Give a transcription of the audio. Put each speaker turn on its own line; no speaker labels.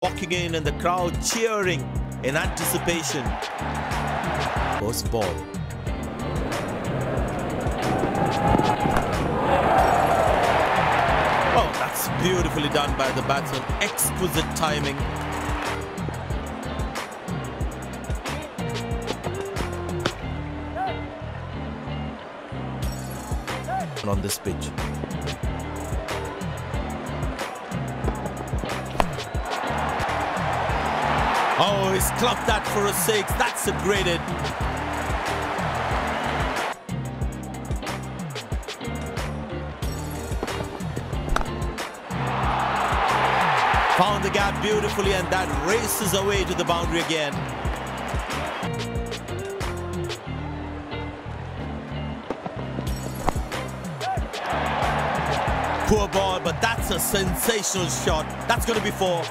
walking in and the crowd cheering in anticipation. First ball. Oh, that's beautifully done by the batsman. Exquisite timing. On this pitch. Oh, he's clocked that for a six. That's hit. Found the gap beautifully and that races away to the boundary again. Poor ball, but that's a sensational shot. That's going to be four.